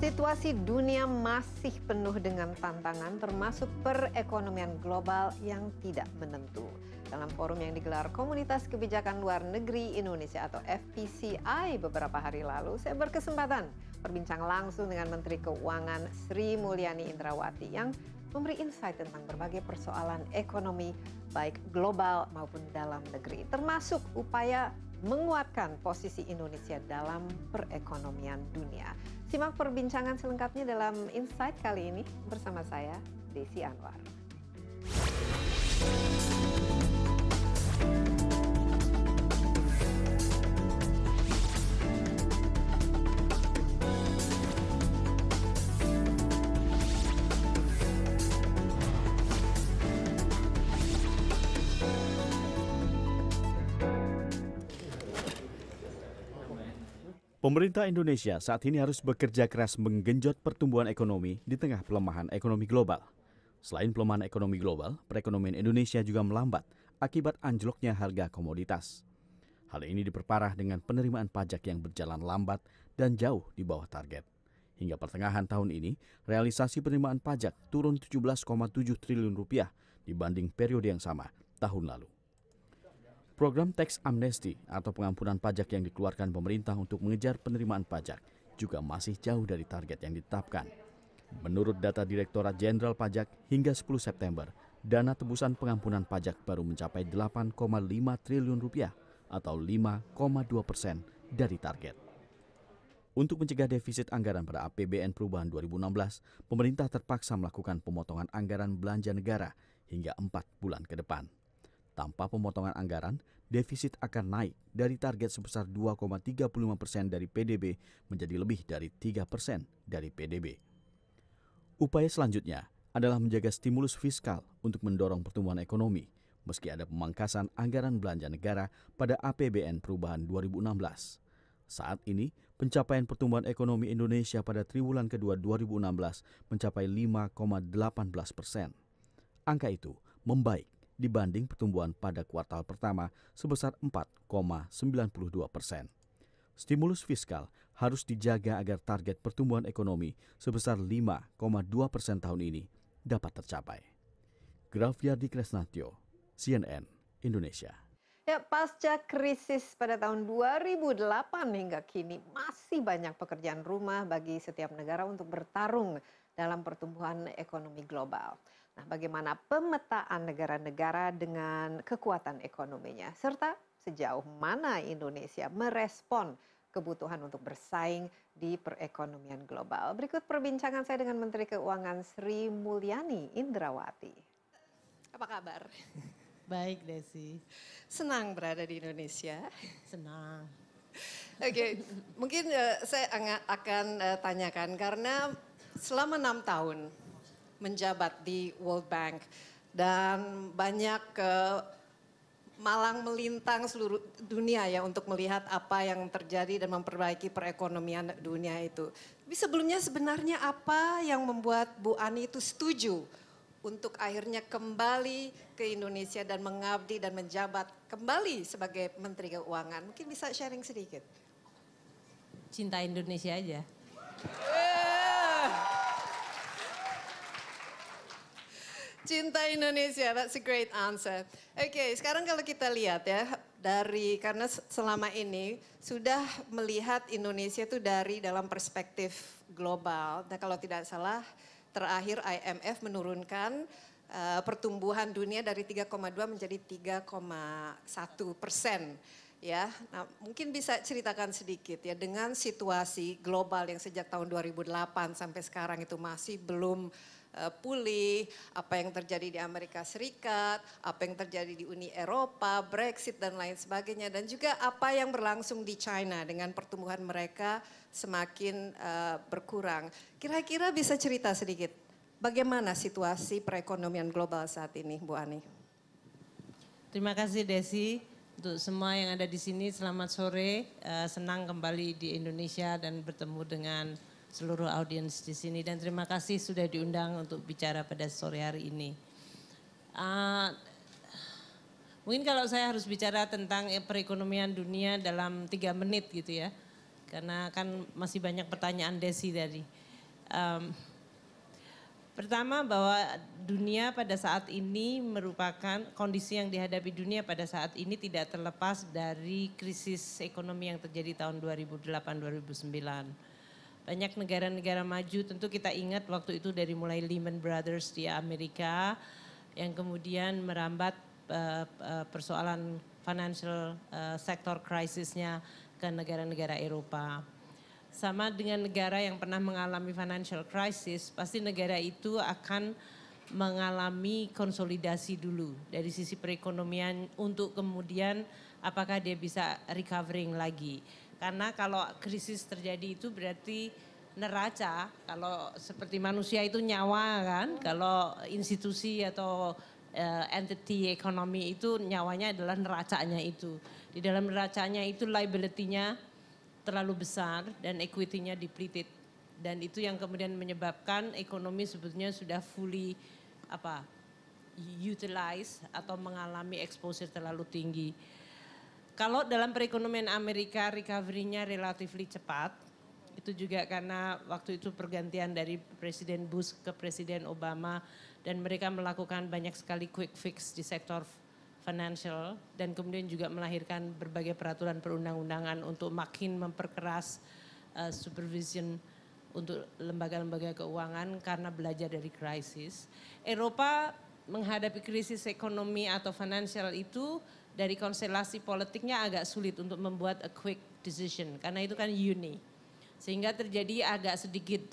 Situasi dunia masih penuh dengan tantangan termasuk perekonomian global yang tidak menentu. Dalam forum yang digelar Komunitas Kebijakan Luar Negeri Indonesia atau FPCI beberapa hari lalu, saya berkesempatan berbincang langsung dengan Menteri Keuangan Sri Mulyani Indrawati yang memberi insight tentang berbagai persoalan ekonomi baik global maupun dalam negeri, termasuk upaya menguatkan posisi Indonesia dalam perekonomian dunia. Simak perbincangan selengkapnya dalam Insight kali ini bersama saya, Desi Anwar. Pemerintah Indonesia saat ini harus bekerja keras menggenjot pertumbuhan ekonomi di tengah pelemahan ekonomi global. Selain pelemahan ekonomi global, perekonomian Indonesia juga melambat akibat anjloknya harga komoditas. Hal ini diperparah dengan penerimaan pajak yang berjalan lambat dan jauh di bawah target. Hingga pertengahan tahun ini, realisasi penerimaan pajak turun 17,7 triliun rupiah dibanding periode yang sama tahun lalu. Program Tax Amnesty atau pengampunan pajak yang dikeluarkan pemerintah untuk mengejar penerimaan pajak juga masih jauh dari target yang ditetapkan. Menurut data Direktorat Jenderal Pajak hingga 10 September, dana tebusan pengampunan pajak baru mencapai 8,5 triliun rupiah atau 5,2 persen dari target. Untuk mencegah defisit anggaran pada APBN perubahan 2016, pemerintah terpaksa melakukan pemotongan anggaran belanja negara hingga empat bulan ke depan. Tanpa pemotongan anggaran, defisit akan naik dari target sebesar 2,35 persen dari PDB menjadi lebih dari 3 persen dari PDB. Upaya selanjutnya adalah menjaga stimulus fiskal untuk mendorong pertumbuhan ekonomi, meski ada pemangkasan anggaran belanja negara pada APBN perubahan 2016. Saat ini, pencapaian pertumbuhan ekonomi Indonesia pada triwulan kedua 2016 mencapai 5,18 persen. Angka itu membaik dibanding pertumbuhan pada kuartal pertama sebesar 4,92 persen. Stimulus fiskal harus dijaga agar target pertumbuhan ekonomi sebesar 5,2 persen tahun ini dapat tercapai. Grafiardi Kresnatyo, CNN, Indonesia. Ya, pasca krisis pada tahun 2008 hingga kini masih banyak pekerjaan rumah bagi setiap negara untuk bertarung dalam pertumbuhan ekonomi global. Nah, bagaimana pemetaan negara-negara dengan kekuatan ekonominya, serta sejauh mana Indonesia merespon kebutuhan untuk bersaing di perekonomian global. Berikut perbincangan saya dengan Menteri Keuangan Sri Mulyani Indrawati. Apa kabar? Baik, Desi. Senang berada di Indonesia. Senang. Oke, okay. mungkin uh, saya akan uh, tanyakan karena selama enam tahun menjabat di World Bank dan banyak ke malang melintang seluruh dunia ya untuk melihat apa yang terjadi dan memperbaiki perekonomian dunia itu. Tapi sebelumnya sebenarnya apa yang membuat Bu Ani itu setuju untuk akhirnya kembali ke Indonesia dan mengabdi dan menjabat kembali sebagai Menteri Keuangan? Mungkin bisa sharing sedikit. Cinta Indonesia aja. Cinta Indonesia, that's a great answer. Oke, okay, sekarang kalau kita lihat ya dari karena selama ini sudah melihat Indonesia itu dari dalam perspektif global. Nah kalau tidak salah terakhir IMF menurunkan uh, pertumbuhan dunia dari 3,2 menjadi 3,1 persen ya. Nah, mungkin bisa ceritakan sedikit ya dengan situasi global yang sejak tahun 2008 sampai sekarang itu masih belum pulih, apa yang terjadi di Amerika Serikat, apa yang terjadi di Uni Eropa, Brexit dan lain sebagainya dan juga apa yang berlangsung di China dengan pertumbuhan mereka semakin uh, berkurang. Kira-kira bisa cerita sedikit bagaimana situasi perekonomian global saat ini, Bu Ani? Terima kasih Desi untuk semua yang ada di sini. Selamat sore, uh, senang kembali di Indonesia dan bertemu dengan seluruh audiens di sini dan terima kasih sudah diundang untuk bicara pada sore hari ini. Uh, mungkin kalau saya harus bicara tentang perekonomian dunia dalam tiga menit gitu ya, karena kan masih banyak pertanyaan Desi tadi. Um, pertama bahwa dunia pada saat ini merupakan kondisi yang dihadapi dunia pada saat ini tidak terlepas dari krisis ekonomi yang terjadi tahun 2008-2009. Banyak negara-negara maju tentu kita ingat waktu itu dari mulai Lehman Brothers di Amerika yang kemudian merambat uh, persoalan financial uh, sector krisisnya ke negara-negara Eropa. Sama dengan negara yang pernah mengalami financial crisis, pasti negara itu akan mengalami konsolidasi dulu dari sisi perekonomian untuk kemudian apakah dia bisa recovering lagi. Karena kalau krisis terjadi itu berarti neraca, kalau seperti manusia itu nyawa kan, kalau institusi atau uh, entity ekonomi itu nyawanya adalah neracanya itu. Di dalam neracanya itu liability-nya terlalu besar dan equity-nya depleted. Dan itu yang kemudian menyebabkan ekonomi sebetulnya sudah fully apa utilize atau mengalami exposure terlalu tinggi. Kalau dalam perekonomian Amerika recovery-nya relatively cepat, itu juga karena waktu itu pergantian dari Presiden Bush ke Presiden Obama. Dan mereka melakukan banyak sekali quick fix di sektor financial. Dan kemudian juga melahirkan berbagai peraturan perundang-undangan untuk makin memperkeras uh, supervision untuk lembaga-lembaga keuangan karena belajar dari krisis. Eropa menghadapi krisis ekonomi atau financial itu dari konstelasi politiknya agak sulit untuk membuat a quick decision karena itu kan uni. Sehingga terjadi agak sedikit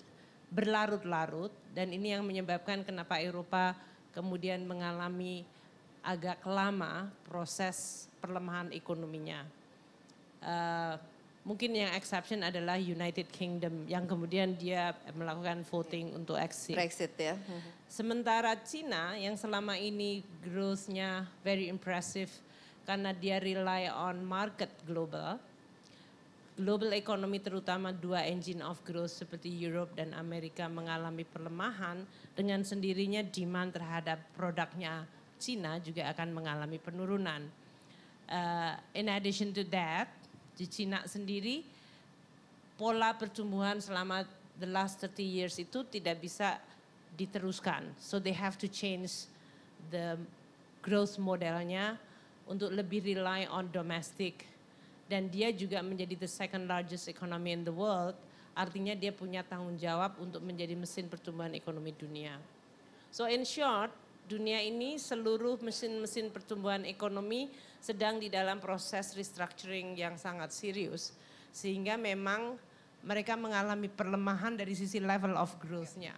berlarut-larut dan ini yang menyebabkan kenapa Eropa kemudian mengalami agak lama proses perlemahan ekonominya. Uh, mungkin yang exception adalah United Kingdom yang kemudian dia melakukan voting untuk exit. Brexit ya. Sementara Cina yang selama ini growth-nya very impressive karena dia rely on market global global economy terutama dua engine of growth seperti Europe dan Amerika mengalami perlemahan dengan sendirinya demand terhadap produknya Cina juga akan mengalami penurunan. Uh, in addition to that, di Cina sendiri pola pertumbuhan selama the last 30 years itu tidak bisa diteruskan. So they have to change the growth modelnya untuk lebih rely on domestic dan dia juga menjadi the second largest economy in the world, artinya dia punya tanggung jawab untuk menjadi mesin pertumbuhan ekonomi dunia. So in short, dunia ini seluruh mesin-mesin pertumbuhan ekonomi sedang di dalam proses restructuring yang sangat serius. Sehingga memang mereka mengalami perlemahan dari sisi level of growth-nya.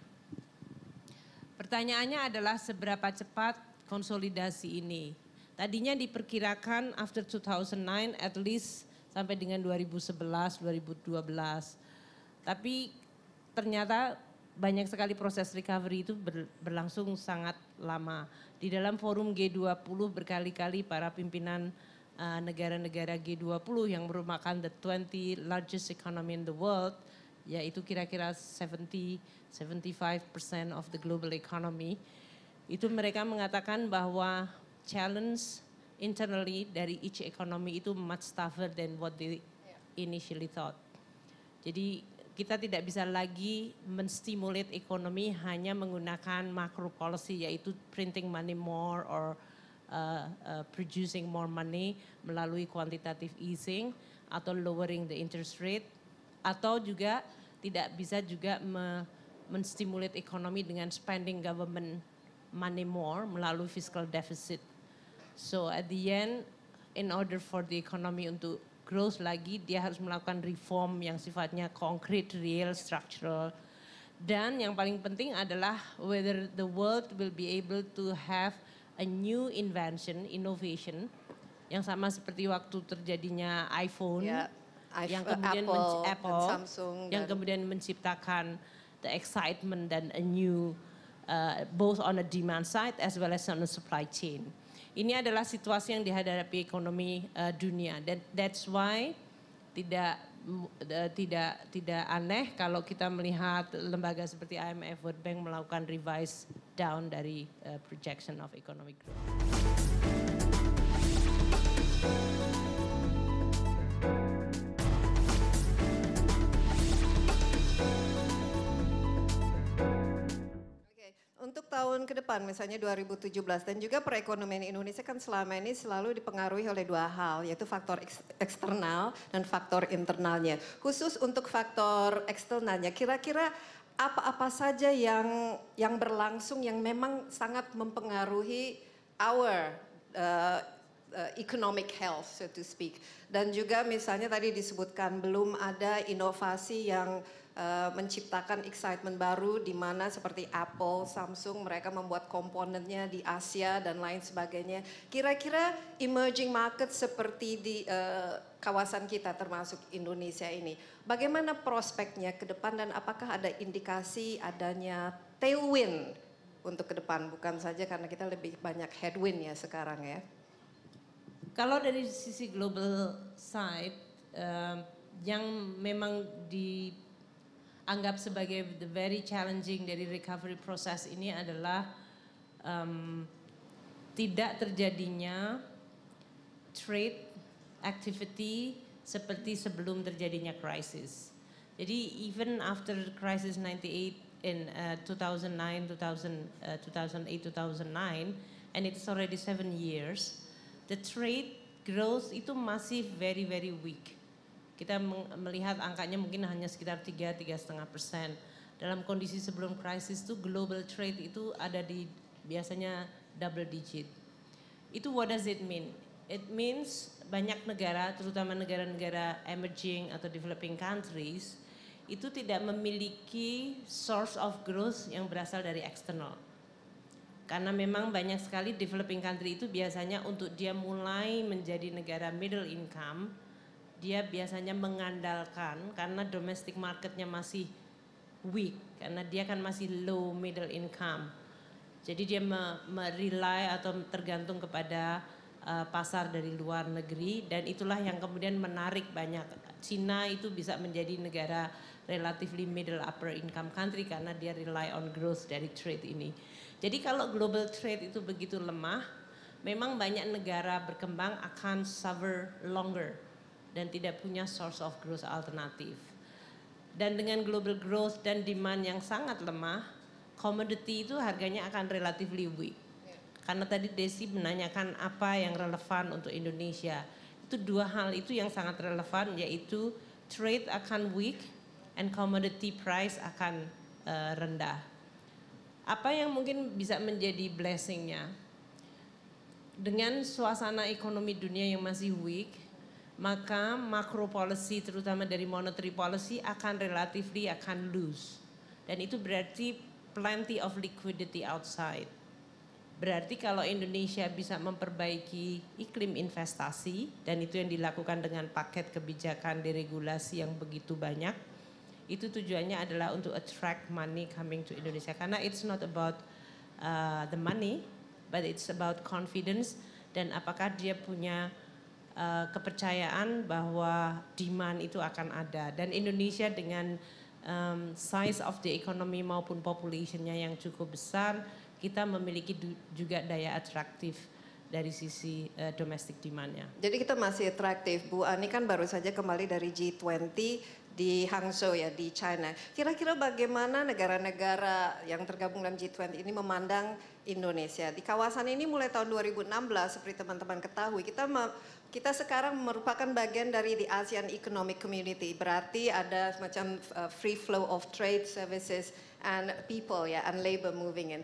Pertanyaannya adalah seberapa cepat konsolidasi ini Tadinya diperkirakan after 2009 at least sampai dengan 2011, 2012. Tapi ternyata banyak sekali proses recovery itu berlangsung sangat lama. Di dalam forum G20 berkali-kali para pimpinan uh, negara-negara uh, G20 yang merupakan the 20 largest economy in the world, yaitu kira-kira 70 75% of the global economy, itu mereka mengatakan bahwa challenge internally dari each economy itu much tougher than what they initially thought. Jadi kita tidak bisa lagi menstimulate ekonomi hanya menggunakan macro policy yaitu printing money more or uh, uh, producing more money melalui quantitative easing atau lowering the interest rate atau juga tidak bisa juga me, menstimulate ekonomi dengan spending government money more melalui fiscal deficit So at the end, in order for the economy untuk growth lagi, dia harus melakukan reform yang sifatnya konkret, real, structural. Dan yang paling penting adalah whether the world will be able to have a new invention, innovation, yang sama seperti waktu terjadinya iPhone, yeah, yang kemudian Apple, Apple Samsung, yang dan kemudian menciptakan the excitement dan a new, uh, both on a demand side as well as on a supply chain. Ini adalah situasi yang dihadapi ekonomi uh, dunia. That, that's why tidak uh, tidak tidak aneh kalau kita melihat lembaga seperti IMF World Bank melakukan revise down dari uh, projection of economic growth. Tahun ke depan misalnya 2017 dan juga perekonomian Indonesia kan selama ini selalu dipengaruhi oleh dua hal yaitu faktor eksternal dan faktor internalnya. Khusus untuk faktor eksternalnya kira-kira apa-apa saja yang yang berlangsung yang memang sangat mempengaruhi our uh, uh, economic health so to speak. Dan juga misalnya tadi disebutkan belum ada inovasi yang Eh, menciptakan excitement baru di mana seperti Apple, Samsung mereka membuat komponennya di Asia dan lain sebagainya. Kira-kira emerging market seperti di uh, kawasan kita termasuk Indonesia ini, bagaimana prospeknya ke depan dan apakah ada indikasi adanya tailwind untuk ke depan bukan saja karena kita lebih banyak headwind ya sekarang ya. Kalau dari sisi global side uh, yang memang di anggap sebagai the very challenging dari recovery process ini adalah um, tidak terjadinya trade activity seperti sebelum terjadinya crisis. Jadi even after crisis 98 in uh, 2009, 2000, uh, 2008, 2009, and it's already seven years, the trade growth itu masih very very weak kita melihat angkanya mungkin hanya sekitar 3 3,5 persen. Dalam kondisi sebelum krisis itu global trade itu ada di biasanya double digit. Itu what does it mean? It means banyak negara, terutama negara-negara emerging atau developing countries, itu tidak memiliki source of growth yang berasal dari eksternal. Karena memang banyak sekali developing country itu biasanya untuk dia mulai menjadi negara middle income, dia biasanya mengandalkan karena domestic marketnya masih weak karena dia kan masih low middle income. Jadi dia merely atau tergantung kepada uh, pasar dari luar negeri dan itulah yang kemudian menarik banyak. Cina itu bisa menjadi negara relatively middle upper income country karena dia rely on growth dari trade ini. Jadi kalau global trade itu begitu lemah, memang banyak negara berkembang akan suffer longer dan tidak punya source of growth alternatif. Dan dengan global growth dan demand yang sangat lemah, commodity itu harganya akan relatively weak. Karena tadi Desi menanyakan apa yang relevan untuk Indonesia. Itu dua hal itu yang sangat relevan yaitu trade akan weak and commodity price akan uh, rendah. Apa yang mungkin bisa menjadi blessingnya? Dengan suasana ekonomi dunia yang masih weak, maka macro policy terutama dari monetary policy akan relatively akan loose. Dan itu berarti plenty of liquidity outside. Berarti kalau Indonesia bisa memperbaiki iklim investasi dan itu yang dilakukan dengan paket kebijakan deregulasi yang begitu banyak, itu tujuannya adalah untuk attract money coming to Indonesia karena it's not about uh, the money, but it's about confidence dan apakah dia punya uh, kepercayaan bahwa demand itu akan ada dan Indonesia dengan um, size of the economy maupun populationnya yang cukup besar kita memiliki juga daya atraktif dari sisi uh, domestic demandnya. Jadi kita masih atraktif. Bu Ani kan baru saja kembali dari G20 di Hangzhou ya di China. Kira-kira bagaimana negara-negara yang tergabung dalam G20 ini memandang Indonesia? Di kawasan ini mulai tahun 2016 seperti teman-teman ketahui kita kita sekarang merupakan bagian dari the ASEAN Economic Community. Berarti ada semacam uh, free flow of trade, services, and people ya, and labor moving in.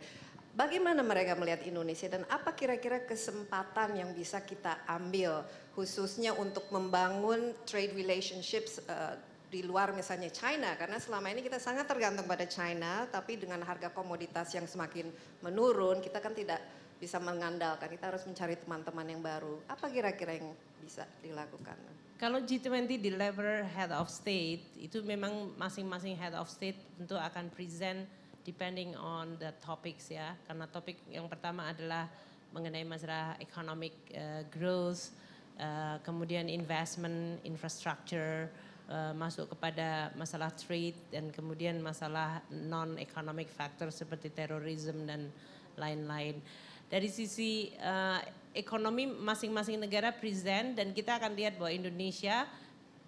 Bagaimana mereka melihat Indonesia dan apa kira-kira kesempatan yang bisa kita ambil khususnya untuk membangun trade relationships uh, di luar misalnya China karena selama ini kita sangat tergantung pada China tapi dengan harga komoditas yang semakin menurun kita kan tidak bisa mengandalkan, kita harus mencari teman-teman yang baru. Apa kira-kira yang bisa dilakukan? Kalau G20 di level head of state, itu memang masing-masing head of state tentu akan present depending on the topics ya. Karena topik yang pertama adalah mengenai masalah economic uh, growth, uh, kemudian investment, infrastructure, uh, masuk kepada masalah trade dan kemudian masalah non-economic factor seperti terorisme dan lain-lain dari sisi uh, ekonomi masing-masing negara present dan kita akan lihat bahwa Indonesia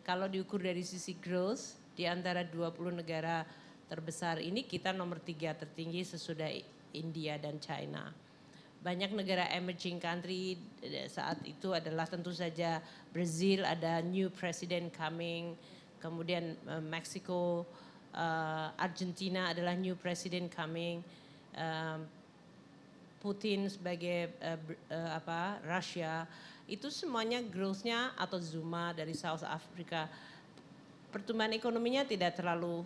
kalau diukur dari sisi growth di antara 20 negara terbesar ini kita nomor tiga tertinggi sesudah India dan China. Banyak negara emerging country saat itu adalah tentu saja Brazil ada new president coming, kemudian uh, Mexico, uh, Argentina adalah new president coming, Putin sebagai uh, uh, apa Russia itu semuanya growth-nya atau Zuma dari South Africa pertumbuhan ekonominya tidak terlalu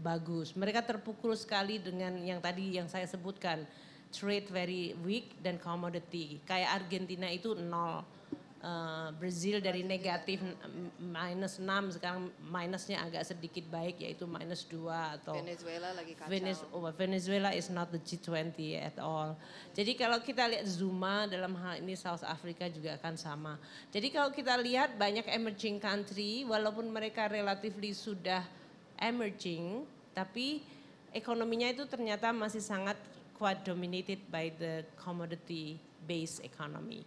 bagus. Mereka terpukul sekali dengan yang tadi yang saya sebutkan trade very weak dan commodity. Kayak Argentina itu nol. Uh, Brazil dari negatif minus 6 sekarang minusnya agak sedikit baik yaitu minus 2 atau Venezuela lagi kacau. Venezuela, oh, Venezuela is not the G20 at all. Jadi kalau kita lihat Zuma dalam hal ini South Africa juga akan sama. Jadi kalau kita lihat banyak emerging country walaupun mereka relatively sudah emerging tapi ekonominya itu ternyata masih sangat quite dominated by the commodity based economy.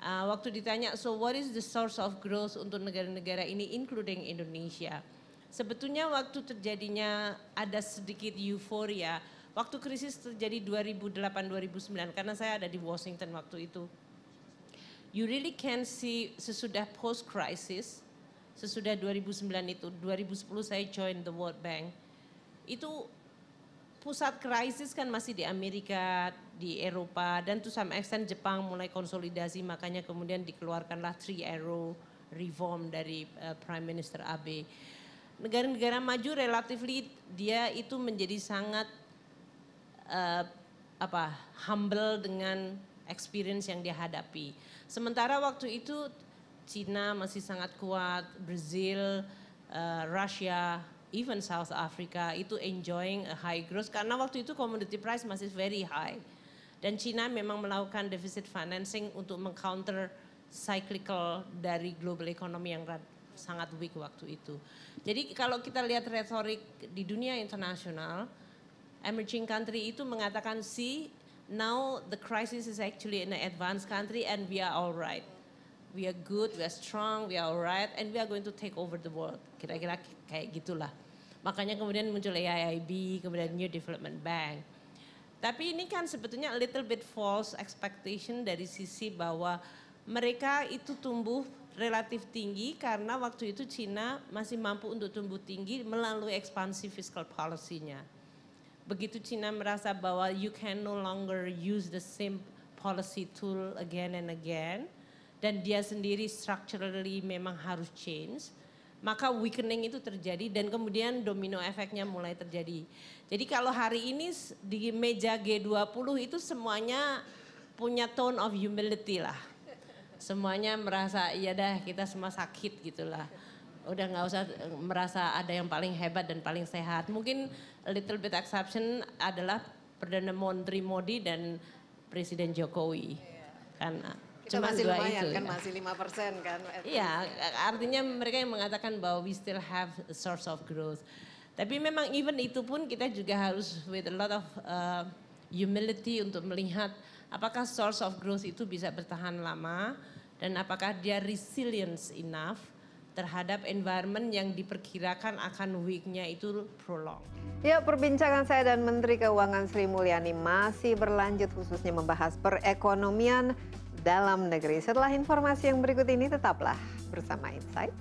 Uh, waktu ditanya, so what is the source of growth untuk negara-negara ini including Indonesia? Sebetulnya waktu terjadinya ada sedikit euforia, waktu krisis terjadi 2008-2009 karena saya ada di Washington waktu itu. You really can see sesudah post crisis, sesudah 2009 itu, 2010 saya join the World Bank, itu pusat krisis kan masih di Amerika, di Eropa, dan to some extent Jepang mulai konsolidasi, makanya kemudian dikeluarkanlah Three Arrow Reform dari uh, Prime Minister Abe. Negara-negara maju relatively dia itu menjadi sangat uh, apa humble dengan experience yang dia hadapi. Sementara waktu itu Cina masih sangat kuat, Brazil, uh, Russia, even South Africa itu enjoying a high growth karena waktu itu commodity price masih very high. Dan China memang melakukan deficit financing untuk mengcounter cyclical dari global economy yang sangat weak waktu itu. Jadi kalau kita lihat retorik di dunia internasional, emerging country itu mengatakan see now the crisis is actually in an advanced country and we are all right. We are good, we are strong, we are alright, and we are going to take over the world. Kira-kira kayak gitulah. Makanya kemudian muncul AIIB, kemudian New Development Bank. Tapi ini kan sebetulnya a little bit false expectation dari sisi bahwa mereka itu tumbuh relatif tinggi karena waktu itu Cina masih mampu untuk tumbuh tinggi melalui ekspansi fiscal policy-nya. Begitu Cina merasa bahwa you can no longer use the same policy tool again and again, dan dia sendiri structurally memang harus change, maka weakening itu terjadi dan kemudian domino efeknya mulai terjadi. Jadi kalau hari ini di meja G20 itu semuanya punya tone of humility lah. Semuanya merasa iya dah kita semua sakit gitulah. Udah nggak usah merasa ada yang paling hebat dan paling sehat. Mungkin a little bit exception adalah Perdana Menteri Modi dan Presiden Jokowi. Kan kita masih lumayan itu, kan, ya. masih lima persen kan. Iya, artinya mereka yang mengatakan bahwa we still have a source of growth. Tapi memang even itu pun kita juga harus with a lot of uh, humility untuk melihat apakah source of growth itu bisa bertahan lama dan apakah dia resilience enough terhadap environment yang diperkirakan akan weaknya itu prolong. Ya, perbincangan saya dan Menteri Keuangan Sri Mulyani masih berlanjut khususnya membahas perekonomian dalam negeri. Setelah informasi yang berikut ini tetaplah bersama Insight.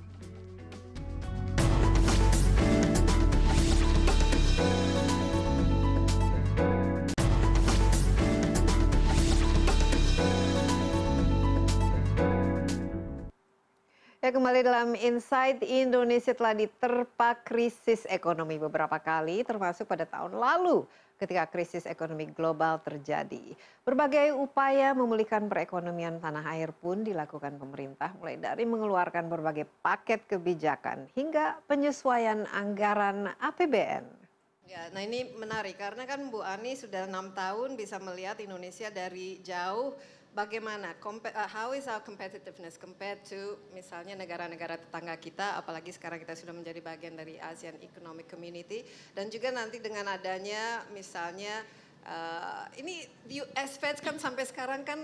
Ya kembali dalam Insight, Indonesia telah diterpa krisis ekonomi beberapa kali, termasuk pada tahun lalu ketika krisis ekonomi global terjadi. Berbagai upaya memulihkan perekonomian tanah air pun dilakukan pemerintah, mulai dari mengeluarkan berbagai paket kebijakan hingga penyesuaian anggaran APBN. Ya, nah ini menarik karena kan Bu Ani sudah enam tahun bisa melihat Indonesia dari jauh bagaimana? Uh, how is our competitiveness compared to misalnya negara-negara tetangga kita? Apalagi sekarang kita sudah menjadi bagian dari ASEAN Economic Community. Dan juga nanti dengan adanya misalnya uh, ini US Fed kan sampai sekarang kan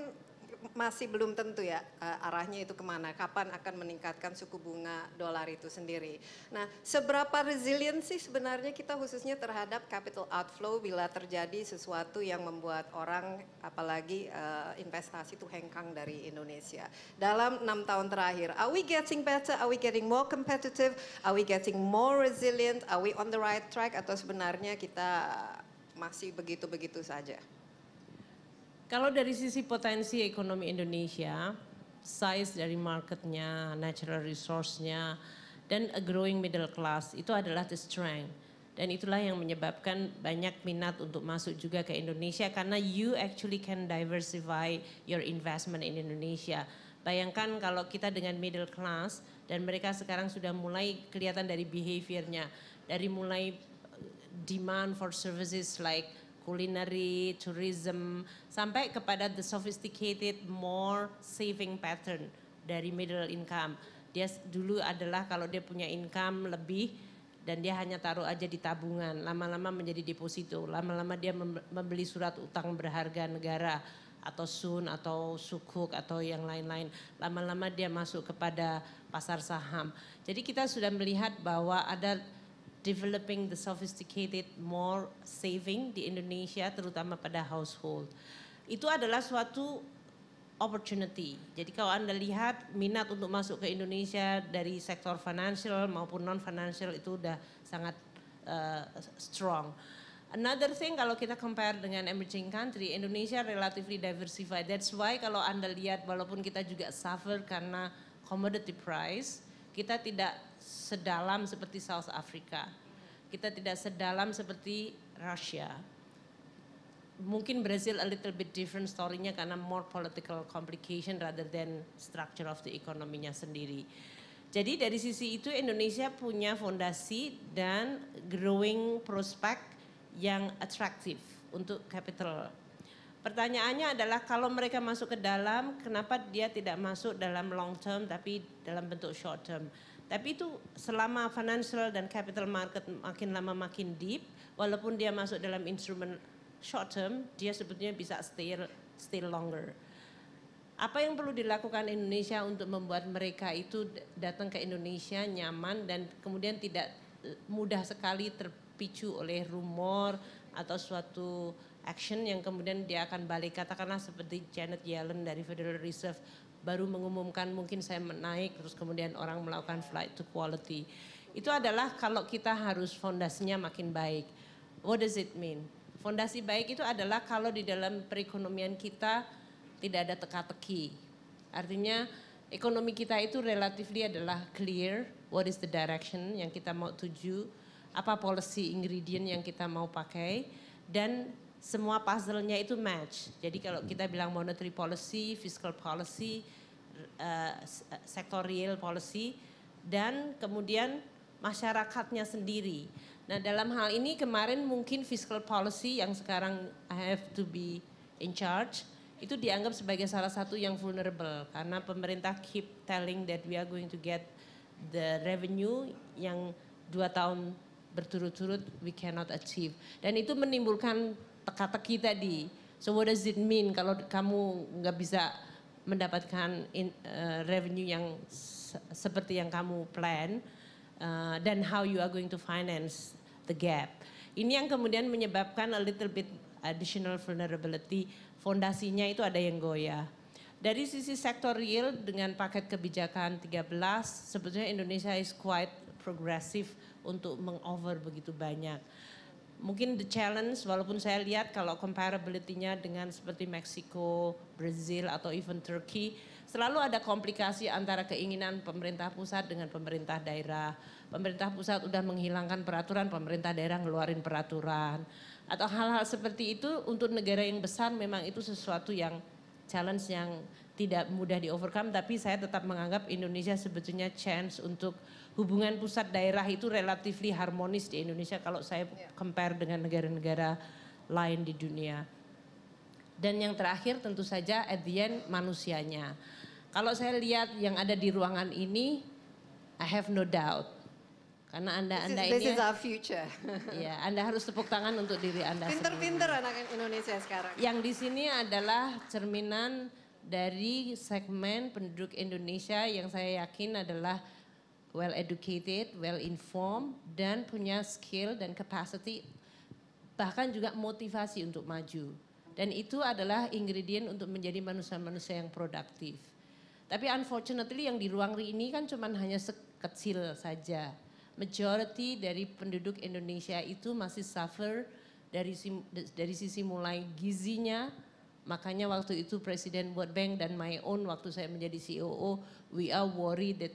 masih belum tentu ya uh, arahnya itu ke mana, kapan akan meningkatkan suku bunga dolar itu sendiri. Nah, seberapa resilient sih sebenarnya kita khususnya terhadap capital outflow bila terjadi sesuatu yang membuat orang, apalagi uh, investasi itu hengkang dari Indonesia. Dalam enam tahun terakhir, are we getting better? Are we getting more competitive? Are we getting more resilient? Are we on the right track? Atau sebenarnya kita masih begitu-begitu saja? Kalau dari sisi potensi ekonomi Indonesia, size dari marketnya, natural resource-nya, dan a growing middle class itu adalah the strength. Dan itulah yang menyebabkan banyak minat untuk masuk juga ke Indonesia karena you actually can diversify your investment in Indonesia. Bayangkan kalau kita dengan middle class dan mereka sekarang sudah mulai kelihatan dari behaviornya, dari mulai demand for services like culinary, tourism, sampai kepada the sophisticated, more saving pattern dari middle income. Dia dulu adalah kalau dia punya income lebih dan dia hanya taruh aja di tabungan, lama-lama menjadi deposito, lama-lama dia membeli surat utang berharga negara atau sun atau sukuk atau yang lain-lain. Lama-lama dia masuk kepada pasar saham. Jadi kita sudah melihat bahwa ada developing the sophisticated more saving di Indonesia terutama pada household. Itu adalah suatu opportunity. Jadi kalau Anda lihat minat untuk masuk ke Indonesia dari sektor financial maupun non financial itu udah sangat uh, strong. Another thing kalau kita compare dengan emerging country, Indonesia relatively diversified. That's why kalau Anda lihat walaupun kita juga suffer karena commodity price, kita tidak sedalam seperti South Africa. Kita tidak sedalam seperti Russia. Mungkin Brazil a little bit different story-nya karena more political complication rather than structure of the ekonominya sendiri. Jadi dari sisi itu Indonesia punya fondasi dan growing prospect yang atraktif untuk capital. Pertanyaannya adalah kalau mereka masuk ke dalam, kenapa dia tidak masuk dalam long term tapi dalam bentuk short term? Tapi itu selama financial dan capital market makin lama makin deep, walaupun dia masuk dalam instrumen short term, dia sebetulnya bisa stay stay longer. Apa yang perlu dilakukan Indonesia untuk membuat mereka itu datang ke Indonesia nyaman dan kemudian tidak eh, mudah sekali terpicu oleh rumor atau suatu action yang kemudian dia akan balik katakanlah seperti Janet Yellen dari Federal Reserve baru mengumumkan mungkin saya menaik terus kemudian orang melakukan flight to quality. Itu adalah kalau kita harus fondasinya makin baik. What does it mean? Fondasi baik itu adalah kalau di dalam perekonomian kita tidak ada teka-teki. Artinya ekonomi kita itu relatively adalah clear, what is the direction yang kita mau tuju, apa policy ingredient yang kita mau pakai, dan semua puzzle-nya itu match. Jadi kalau kita bilang monetary policy, fiscal policy, uh, sectorial policy, dan kemudian masyarakatnya sendiri. Nah dalam hal ini kemarin mungkin fiscal policy yang sekarang I have to be in charge, itu dianggap sebagai salah satu yang vulnerable karena pemerintah keep telling that we are going to get the revenue yang dua tahun berturut-turut we cannot achieve. Dan itu menimbulkan teka-teki tadi. So what does it mean kalau kamu nggak bisa mendapatkan in, uh, revenue yang se seperti yang kamu plan uh, dan how you are going to finance the gap. Ini yang kemudian menyebabkan a little bit additional vulnerability. Fondasinya itu ada yang goyah. Dari sisi sektor real dengan paket kebijakan 13 sebetulnya Indonesia is quite progressive untuk mengover begitu banyak mungkin the challenge walaupun saya lihat kalau comparability-nya dengan seperti Meksiko, Brazil atau even Turkey selalu ada komplikasi antara keinginan pemerintah pusat dengan pemerintah daerah. Pemerintah pusat sudah menghilangkan peraturan, pemerintah daerah ngeluarin peraturan. Atau hal-hal seperti itu untuk negara yang besar memang itu sesuatu yang challenge yang tidak mudah di overcome tapi saya tetap menganggap Indonesia sebetulnya chance untuk hubungan pusat daerah itu relatifly harmonis di Indonesia kalau saya ya. compare dengan negara-negara lain di dunia. Dan yang terakhir tentu saja at the end manusianya. Kalau saya lihat yang ada di ruangan ini, I have no doubt. Karena anda anda this ini. This is our future. ya, anda harus tepuk tangan untuk diri anda Pinter-pinter anak Indonesia sekarang. Yang di sini adalah cerminan dari segmen penduduk Indonesia yang saya yakin adalah well educated, well informed dan punya skill dan capacity bahkan juga motivasi untuk maju. Dan itu adalah ingredient untuk menjadi manusia-manusia yang produktif. Tapi unfortunately yang di ruang ini kan cuma hanya sekecil saja. Majority dari penduduk Indonesia itu masih suffer dari dari sisi mulai gizinya, Makanya waktu itu Presiden World Bank dan my own waktu saya menjadi COO, we are worried that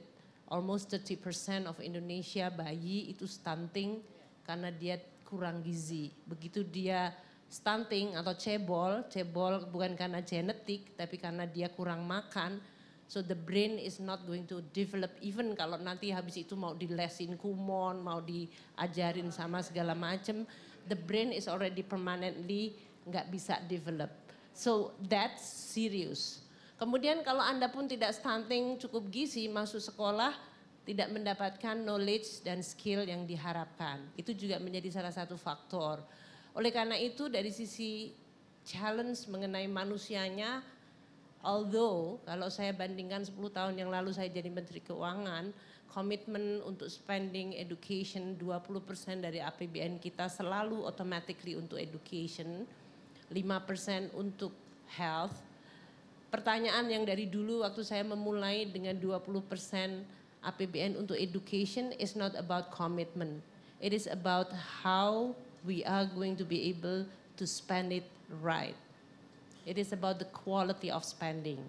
almost 30% of Indonesia bayi itu stunting karena dia kurang gizi. Begitu dia stunting atau cebol, cebol bukan karena genetik tapi karena dia kurang makan, so the brain is not going to develop even kalau nanti habis itu mau dilesin kumon, mau diajarin sama segala macam, the brain is already permanently nggak bisa develop. So that's serious. Kemudian kalau Anda pun tidak stunting cukup gizi masuk sekolah tidak mendapatkan knowledge dan skill yang diharapkan. Itu juga menjadi salah satu faktor. Oleh karena itu dari sisi challenge mengenai manusianya although kalau saya bandingkan 10 tahun yang lalu saya jadi Menteri Keuangan, komitmen untuk spending education 20% dari APBN kita selalu automatically untuk education 5% untuk health. Pertanyaan yang dari dulu waktu saya memulai dengan 20% APBN untuk education is not about commitment. It is about how we are going to be able to spend it right. It is about the quality of spending.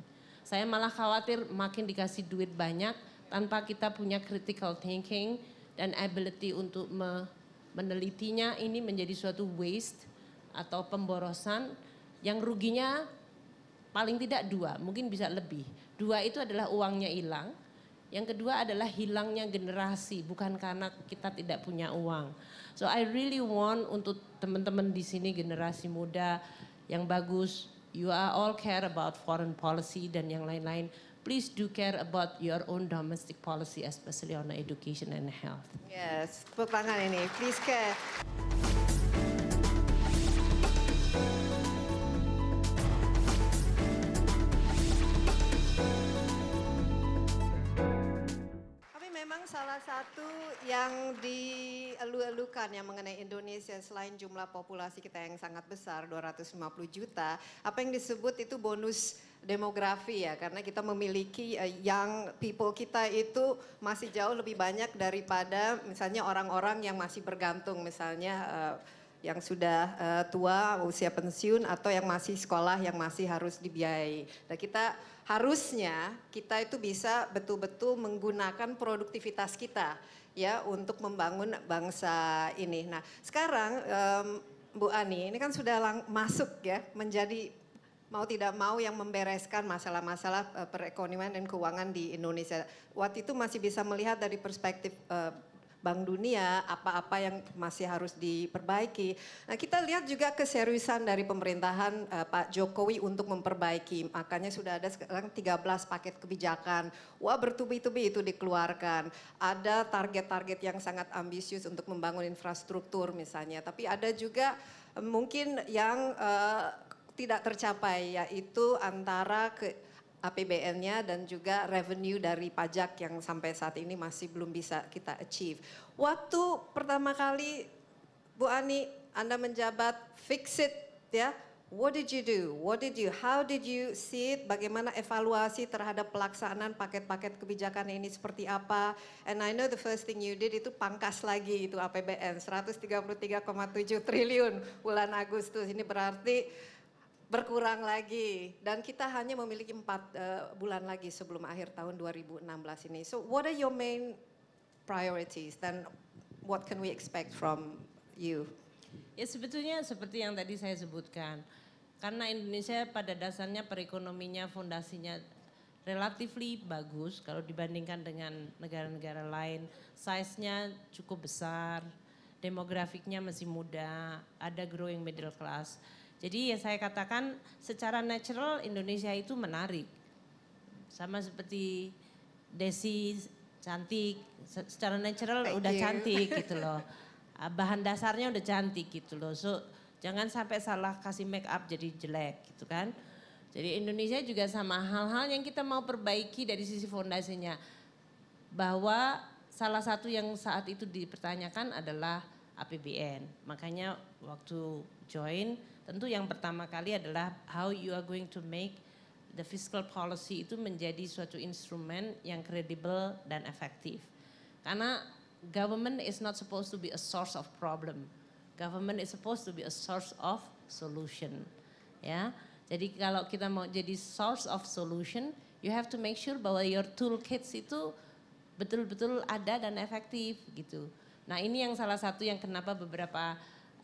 Saya malah khawatir makin dikasih duit banyak tanpa kita punya critical thinking dan ability untuk menelitinya ini menjadi suatu waste atau pemborosan yang ruginya paling tidak dua, mungkin bisa lebih. Dua itu adalah uangnya hilang. Yang kedua adalah hilangnya generasi, bukan karena kita tidak punya uang. So I really want untuk teman-teman di sini generasi muda yang bagus, you are all care about foreign policy dan yang lain-lain. Please do care about your own domestic policy, especially on education and health. Yes, tepuk tangan ini. Please care. Salah satu yang dielu-elukan yang mengenai Indonesia selain jumlah populasi kita yang sangat besar 250 juta, apa yang disebut itu bonus demografi ya? Karena kita memiliki uh, young people kita itu masih jauh lebih banyak daripada misalnya orang-orang yang masih bergantung misalnya uh, yang sudah uh, tua usia pensiun atau yang masih sekolah yang masih harus dibiayai. Dan kita harusnya kita itu bisa betul-betul menggunakan produktivitas kita ya untuk membangun bangsa ini. Nah, sekarang um, Bu Ani ini kan sudah masuk ya menjadi mau tidak mau yang membereskan masalah-masalah uh, perekonomian dan keuangan di Indonesia. Waktu itu masih bisa melihat dari perspektif uh, Bank Dunia, apa-apa yang masih harus diperbaiki. Nah, kita lihat juga keseriusan dari pemerintahan uh, Pak Jokowi untuk memperbaiki. Makanya sudah ada sekarang 13 paket kebijakan. Wah, bertubi-tubi itu dikeluarkan. Ada target-target yang sangat ambisius untuk membangun infrastruktur misalnya, tapi ada juga uh, mungkin yang uh, tidak tercapai yaitu antara ke APBN-nya dan juga revenue dari pajak yang sampai saat ini masih belum bisa kita achieve. Waktu pertama kali Bu Ani Anda menjabat fix it ya. What did you do? What did you? How did you see it? Bagaimana evaluasi terhadap pelaksanaan paket-paket kebijakan ini seperti apa? And I know the first thing you did itu pangkas lagi itu APBN 133,7 triliun bulan Agustus. Ini berarti berkurang lagi dan kita hanya memiliki empat uh, bulan lagi sebelum akhir tahun 2016 ini. So what are your main priorities dan what can we expect from you? Ya sebetulnya seperti yang tadi saya sebutkan. Karena Indonesia pada dasarnya perekonominya fondasinya relatively bagus kalau dibandingkan dengan negara-negara lain. Size-nya cukup besar, demografiknya masih muda, ada growing middle class jadi ya saya katakan secara natural Indonesia itu menarik. Sama seperti Desi cantik, secara natural Thank udah you. cantik gitu loh. Ah, bahan dasarnya udah cantik gitu loh. So jangan sampai salah kasih make up jadi jelek gitu kan. Jadi Indonesia juga sama hal-hal yang kita mau perbaiki dari sisi fondasinya. Bahwa salah satu yang saat itu dipertanyakan adalah APBN. Makanya waktu join tentu yang pertama kali adalah how you are going to make the fiscal policy itu menjadi suatu instrumen yang kredibel dan efektif. Karena government is not supposed to be a source of problem. Government is supposed to be a source of solution. Ya. Jadi kalau kita mau jadi source of solution, you have to make sure bahwa your toolkits itu betul-betul ada dan efektif gitu. Nah, ini yang salah satu yang kenapa beberapa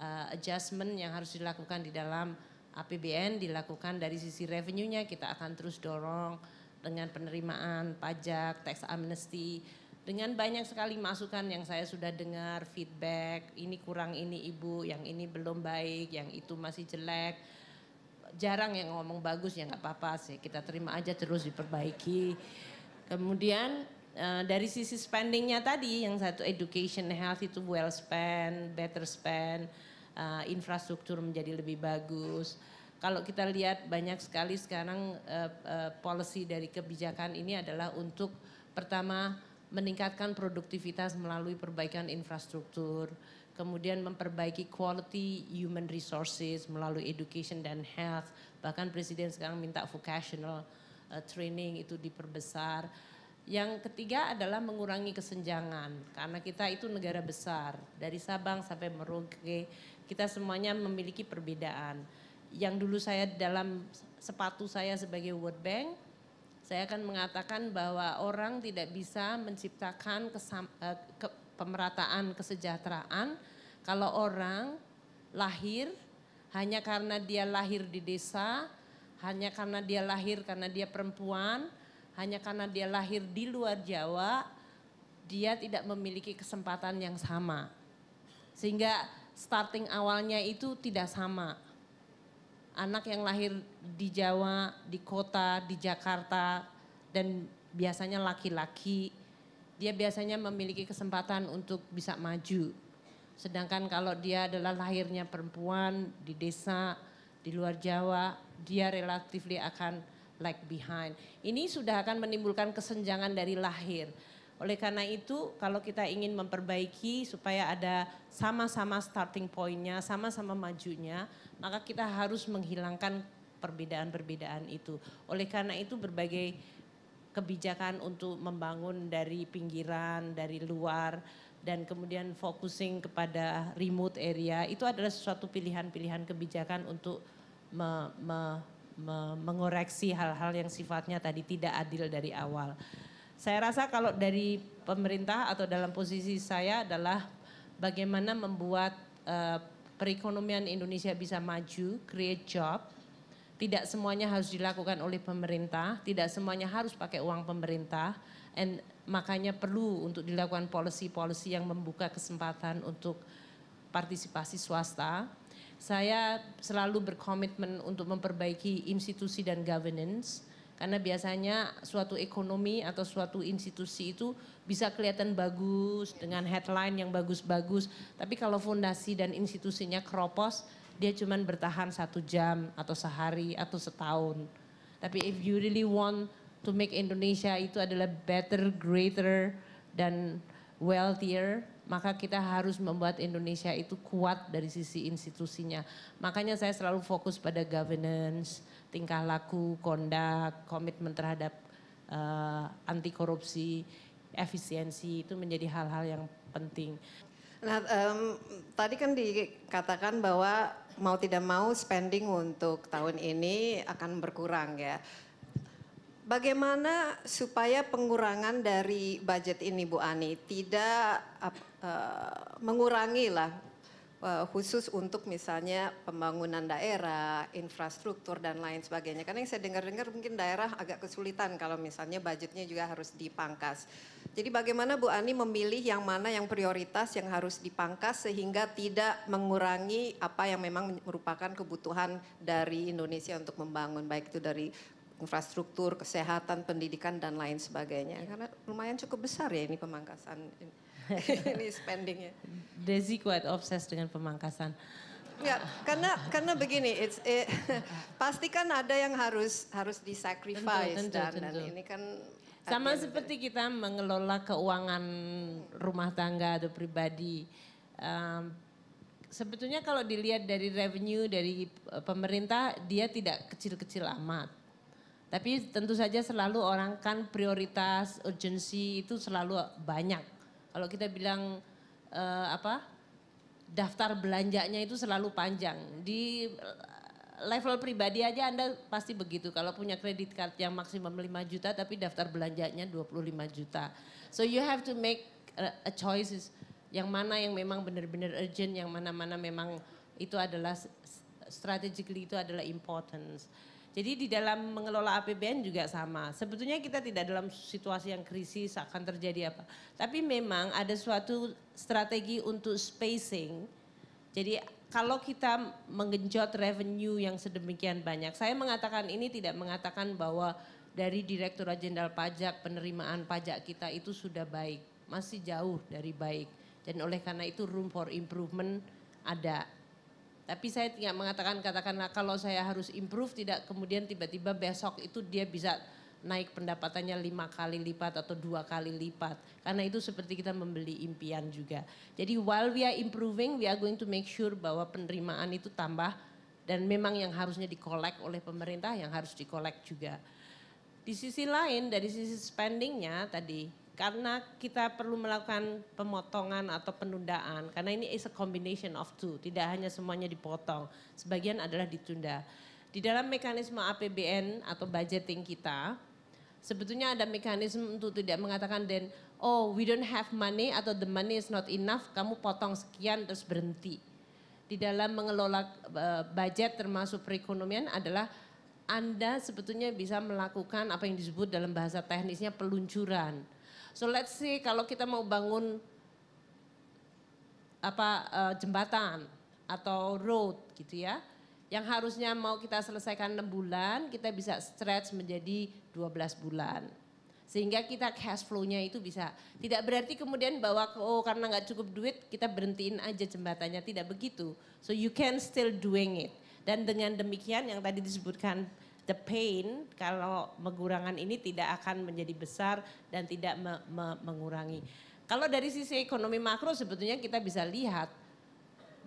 uh, adjustment yang harus dilakukan di dalam APBN dilakukan dari sisi revenue-nya kita akan terus dorong dengan penerimaan pajak, tax amnesty, dengan banyak sekali masukan yang saya sudah dengar, feedback, ini kurang ini ibu, yang ini belum baik, yang itu masih jelek. Jarang yang ngomong bagus ya nggak apa-apa sih, kita terima aja terus diperbaiki. Kemudian uh, dari sisi spendingnya tadi, yang satu education health itu well spend, better spend, uh, infrastruktur menjadi lebih bagus. Kalau kita lihat banyak sekali sekarang uh, uh, policy dari kebijakan ini adalah untuk pertama meningkatkan produktivitas melalui perbaikan infrastruktur, kemudian memperbaiki quality human resources melalui education dan health. Bahkan Presiden sekarang minta vocational uh, training itu diperbesar. Yang ketiga adalah mengurangi kesenjangan karena kita itu negara besar dari Sabang sampai Merauke kita semuanya memiliki perbedaan. Yang dulu saya dalam sepatu saya sebagai World Bank saya akan mengatakan bahwa orang tidak bisa menciptakan kesam, uh, ke, pemerataan kesejahteraan kalau orang lahir hanya karena dia lahir di desa, hanya karena dia lahir karena dia perempuan, hanya karena dia lahir di luar Jawa, dia tidak memiliki kesempatan yang sama. Sehingga starting awalnya itu tidak sama anak yang lahir di Jawa, di kota, di Jakarta, dan biasanya laki-laki, dia biasanya memiliki kesempatan untuk bisa maju. Sedangkan kalau dia adalah lahirnya perempuan di desa, di luar Jawa, dia relatif akan lag behind. Ini sudah akan menimbulkan kesenjangan dari lahir. Oleh karena itu kalau kita ingin memperbaiki supaya ada sama-sama starting pointnya, sama-sama majunya, maka kita harus menghilangkan perbedaan-perbedaan itu. Oleh karena itu berbagai kebijakan untuk membangun dari pinggiran, dari luar, dan kemudian focusing kepada remote area itu adalah suatu pilihan-pilihan kebijakan untuk me, me, mengoreksi hal-hal yang sifatnya tadi tidak adil dari awal. Saya rasa kalau dari pemerintah atau dalam posisi saya adalah bagaimana membuat uh, perekonomian Indonesia bisa maju, create job. Tidak semuanya harus dilakukan oleh pemerintah, tidak semuanya harus pakai uang pemerintah. And makanya perlu untuk dilakukan policy-policy yang membuka kesempatan untuk partisipasi swasta. Saya selalu berkomitmen untuk memperbaiki institusi dan governance karena biasanya suatu ekonomi atau suatu institusi itu bisa kelihatan bagus dengan headline yang bagus-bagus. Tapi kalau fondasi dan institusinya keropos, dia cuma bertahan satu jam atau sehari atau setahun. Tapi if you really want to make Indonesia itu adalah better, greater, dan wealthier, maka kita harus membuat Indonesia itu kuat dari sisi institusinya. Makanya saya selalu fokus pada governance, tingkah laku, kondak, komitmen terhadap uh, anti korupsi, efisiensi itu menjadi hal-hal yang penting. Nah, um, tadi kan dikatakan bahwa mau tidak mau spending untuk tahun ini akan berkurang ya. Bagaimana supaya pengurangan dari budget ini Bu Ani tidak mengurangi lah uh, khusus untuk misalnya pembangunan daerah, infrastruktur dan lain sebagainya. Karena yang saya dengar-dengar mungkin daerah agak kesulitan kalau misalnya budgetnya juga harus dipangkas. Jadi bagaimana Bu Ani memilih yang mana yang prioritas yang harus dipangkas sehingga tidak mengurangi apa yang memang merupakan kebutuhan dari Indonesia untuk membangun baik itu dari infrastruktur, kesehatan, pendidikan dan lain sebagainya. Karena lumayan cukup besar ya ini pemangkasan. ini spendingnya. Desi quite obses dengan pemangkasan. Ya, karena karena begini, it's it, pasti kan ada yang harus harus disacrifice Tentu, tentu, dan, dan tentu. ini kan Sama seperti kita mengelola keuangan rumah tangga atau pribadi. Um, sebetulnya kalau dilihat dari revenue dari eh, pemerintah, dia tidak kecil-kecil amat. Tapi tentu saja selalu orang kan prioritas, urgensi itu selalu banyak. Kalau kita bilang eh, apa daftar belanjanya itu selalu panjang. Di eh, level pribadi aja Anda pasti begitu. Kalau punya kredit card yang maksimum 5 juta tapi daftar belanjanya 25 juta. So you have to make a, choices yang mana yang memang benar-benar urgent, yang mana-mana memang itu adalah strategically itu adalah importance. Jadi di dalam mengelola APBN juga sama. Sebetulnya kita tidak dalam situasi yang krisis akan terjadi apa. Tapi memang ada suatu strategi untuk spacing. Jadi kalau kita menggenjot revenue yang sedemikian banyak, saya mengatakan ini tidak mengatakan bahwa dari Direktorat Jenderal Pajak penerimaan pajak kita itu sudah baik, masih jauh dari baik. Dan oleh karena itu room for improvement ada. Tapi saya tidak mengatakan katakanlah kalau saya harus improve tidak kemudian tiba-tiba besok itu dia bisa naik pendapatannya lima kali lipat atau dua kali lipat. Karena itu seperti kita membeli impian juga. Jadi while we are improving, we are going to make sure bahwa penerimaan itu tambah dan memang yang harusnya dikolek oleh pemerintah yang harus dikolek juga. Di sisi lain dari sisi spendingnya tadi karena kita perlu melakukan pemotongan atau penundaan karena ini is a combination of two tidak hanya semuanya dipotong sebagian adalah ditunda di dalam mekanisme APBN atau budgeting kita sebetulnya ada mekanisme untuk tidak mengatakan dan oh we don't have money atau the money is not enough kamu potong sekian terus berhenti di dalam mengelola eh, budget termasuk perekonomian adalah anda sebetulnya bisa melakukan apa yang disebut dalam bahasa teknisnya peluncuran. So let's say kalau kita mau bangun apa eh, jembatan atau road gitu ya. Yang harusnya mau kita selesaikan 6 bulan, kita bisa stretch menjadi 12 bulan. Sehingga kita cash flow-nya itu bisa. Tidak berarti kemudian bahwa oh karena nggak cukup duit kita berhentiin aja jembatannya. Tidak begitu. So you can still doing it. Dan dengan demikian yang tadi disebutkan the pain kalau mengurangan ini tidak akan menjadi besar dan tidak me- me- mengurangi. Kalau dari sisi ekonomi makro sebetulnya kita bisa lihat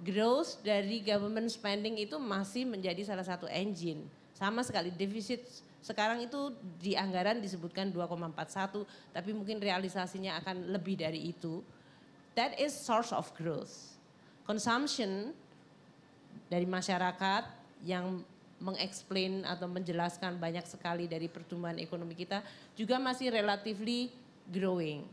growth dari government spending itu masih menjadi salah satu engine. Sama sekali defisit sekarang itu di anggaran disebutkan 2,41 tapi mungkin realisasinya akan lebih dari itu. That is source of growth. Consumption dari masyarakat yang mengexplain atau menjelaskan banyak sekali dari pertumbuhan ekonomi kita juga masih relatively growing.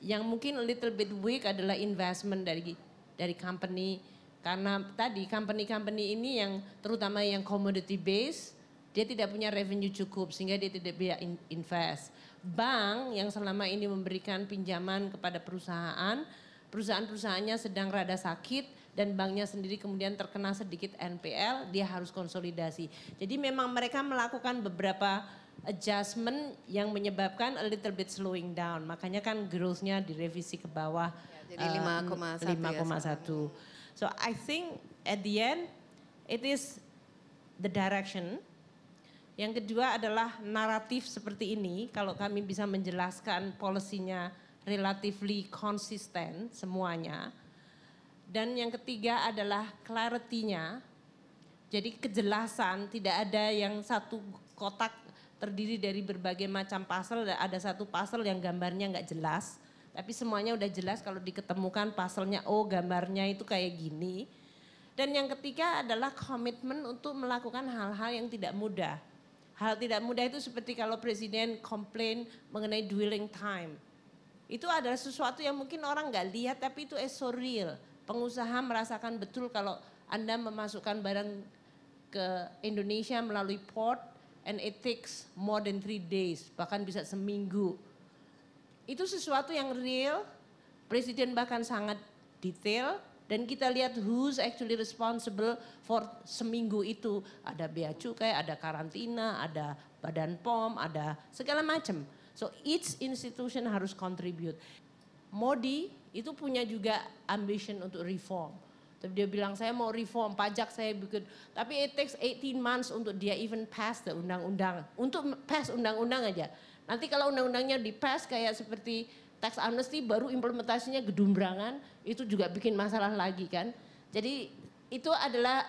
Yang mungkin a little bit weak adalah investment dari dari company karena tadi company-company ini yang terutama yang commodity base dia tidak punya revenue cukup sehingga dia tidak bisa in- invest. Bank yang selama ini memberikan pinjaman kepada perusahaan, perusahaan-perusahaannya sedang rada sakit dan banknya sendiri kemudian terkena sedikit NPL, dia harus konsolidasi. Jadi memang mereka melakukan beberapa adjustment yang menyebabkan a little bit slowing down. Makanya kan growth-nya direvisi ke bawah. Ya, jadi eh, 5,1 ya 5,1. So I think at the end it is the direction. Yang kedua adalah naratif seperti ini. Kalau kami bisa menjelaskan polisinya relatively konsisten semuanya. Dan yang ketiga adalah clarity-nya. Jadi kejelasan, tidak ada yang satu kotak terdiri dari berbagai macam pasal, ada satu pasal yang gambarnya nggak jelas. Tapi semuanya udah jelas kalau diketemukan pasalnya, oh gambarnya itu kayak gini. Dan yang ketiga adalah komitmen untuk melakukan hal-hal yang tidak mudah. Hal tidak mudah itu seperti kalau presiden komplain mengenai dwelling time. Itu adalah sesuatu yang mungkin orang nggak lihat tapi itu is so real. Pengusaha merasakan betul kalau Anda memasukkan barang ke Indonesia melalui port and it takes more than three days, bahkan bisa seminggu. Itu sesuatu yang real, presiden bahkan sangat detail dan kita lihat who's actually responsible for seminggu itu. Ada bea cukai, ada karantina, ada badan POM, ada segala macam. So each institution harus contribute. Modi itu punya juga ambition untuk reform. Tapi dia bilang saya mau reform pajak saya bikin. Tapi it takes 18 months untuk dia even pass the undang-undang. Untuk pass undang-undang aja. Nanti kalau undang-undangnya di pass kayak seperti tax amnesty baru implementasinya gedumbrangan itu juga bikin masalah lagi kan. Jadi itu adalah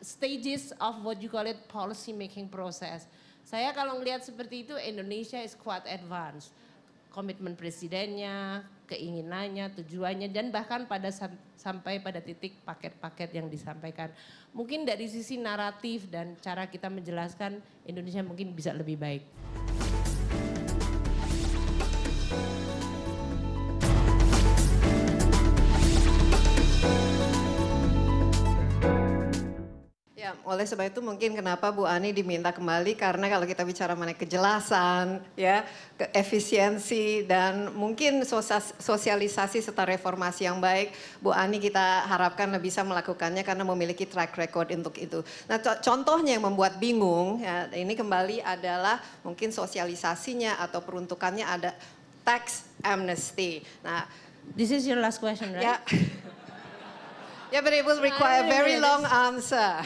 stages of what you call it policy making process. Saya kalau melihat seperti itu Indonesia is quite advanced komitmen presidennya, keinginannya, tujuannya, dan bahkan pada sampai pada titik paket-paket yang disampaikan. Mungkin dari sisi naratif dan cara kita menjelaskan Indonesia mungkin bisa lebih baik. Oleh sebab itu mungkin kenapa Bu Ani diminta kembali karena kalau kita bicara mengenai kejelasan, ya, efisiensi dan mungkin sosialisasi serta reformasi yang baik, Bu Ani kita harapkan bisa melakukannya karena memiliki track record untuk itu. Nah, contohnya yang membuat bingung, ya, ini kembali adalah mungkin sosialisasinya atau peruntukannya ada tax amnesty. Nah, this is your last question, right? Ya. Yeah, but it will require a very long answer.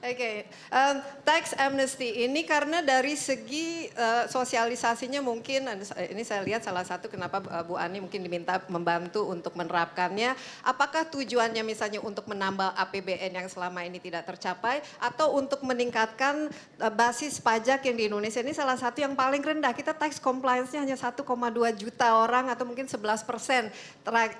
Oke, okay. um, tax amnesty ini karena dari segi uh, sosialisasinya mungkin ini saya lihat salah satu kenapa uh, Bu Ani mungkin diminta membantu untuk menerapkannya. Apakah tujuannya misalnya untuk menambah APBN yang selama ini tidak tercapai atau untuk meningkatkan uh, basis pajak yang di Indonesia ini salah satu yang paling rendah. Kita tax compliance-nya hanya 1,2 juta orang atau mungkin 11 persen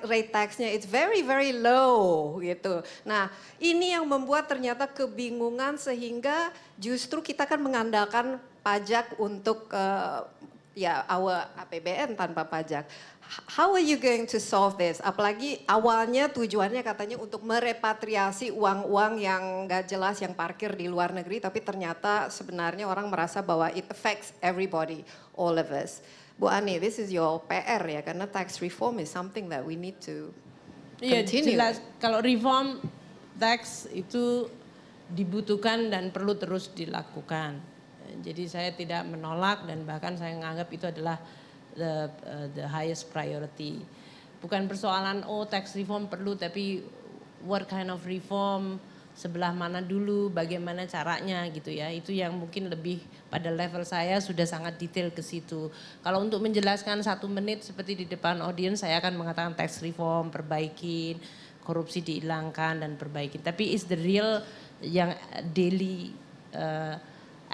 rate tax-nya. It's very very low. Gitu gitu. Nah ini yang membuat ternyata kebingungan sehingga justru kita kan mengandalkan pajak untuk uh, ya awal APBN tanpa pajak. How are you going to solve this? Apalagi awalnya tujuannya katanya untuk merepatriasi uang-uang yang gak jelas yang parkir di luar negeri, tapi ternyata sebenarnya orang merasa bahwa it affects everybody, all of us. Bu Ani, this is your PR ya, karena tax reform is something that we need to Iya jelas kalau reform tax itu dibutuhkan dan perlu terus dilakukan. Jadi saya tidak menolak dan bahkan saya menganggap itu adalah the, uh, the highest priority. Bukan persoalan oh tax reform perlu tapi what kind of reform sebelah mana dulu, bagaimana caranya gitu ya. Itu yang mungkin lebih pada level saya sudah sangat detail ke situ. Kalau untuk menjelaskan satu menit seperti di depan audiens saya akan mengatakan tax reform, perbaikin, korupsi dihilangkan dan perbaikin. Tapi is the real yang daily uh,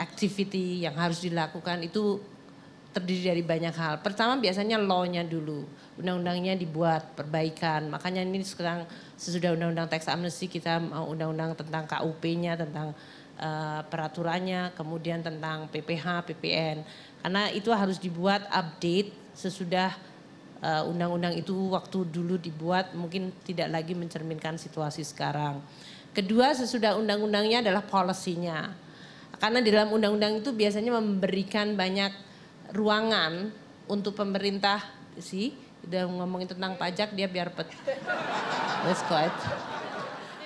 activity yang harus dilakukan itu terdiri dari banyak hal. Pertama biasanya law-nya dulu, undang-undangnya dibuat perbaikan. Makanya ini sekarang sesudah undang-undang tax amnesty kita undang-undang tentang KUP-nya, tentang uh, peraturannya, kemudian tentang PPH, PPN. Karena itu harus dibuat update sesudah uh, undang-undang itu waktu dulu dibuat mungkin tidak lagi mencerminkan situasi sekarang. Kedua sesudah undang-undangnya adalah policy-nya. Karena di dalam undang-undang itu biasanya memberikan banyak ruangan untuk pemerintah sih udah ngomongin tentang pajak dia biar pet. Let's go ahead.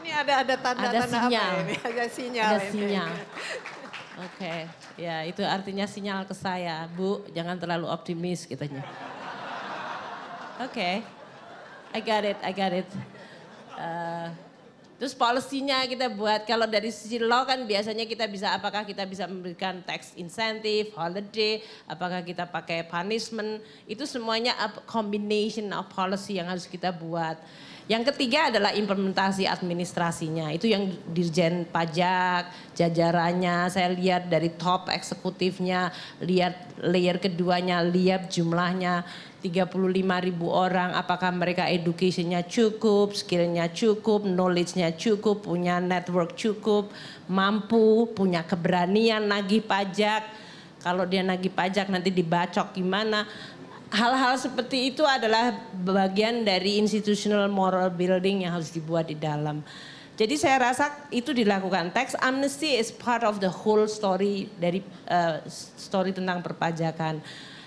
Ini ada ada tanda ada tanda sinyal. apa ini? Ada sinyal. Ada sinyal. Oke, okay. ya itu artinya sinyal ke saya, Bu, jangan terlalu optimis katanya. Oke, okay. I got it, I got it. Uh, Terus polisinya kita buat kalau dari sisi law kan biasanya kita bisa apakah kita bisa memberikan tax incentive, holiday, apakah kita pakai punishment, itu semuanya combination of policy yang harus kita buat. Yang ketiga adalah implementasi administrasinya. Itu yang dirjen pajak, jajarannya, saya lihat dari top eksekutifnya, lihat layer keduanya, lihat jumlahnya 35 ribu orang, apakah mereka educationnya cukup, skillnya cukup, knowledge-nya cukup, punya network cukup, mampu, punya keberanian nagih pajak. Kalau dia nagih pajak nanti dibacok gimana hal-hal seperti itu adalah bagian dari institutional moral building yang harus dibuat di dalam. Jadi saya rasa itu dilakukan. Tax amnesty is part of the whole story dari uh, story tentang perpajakan.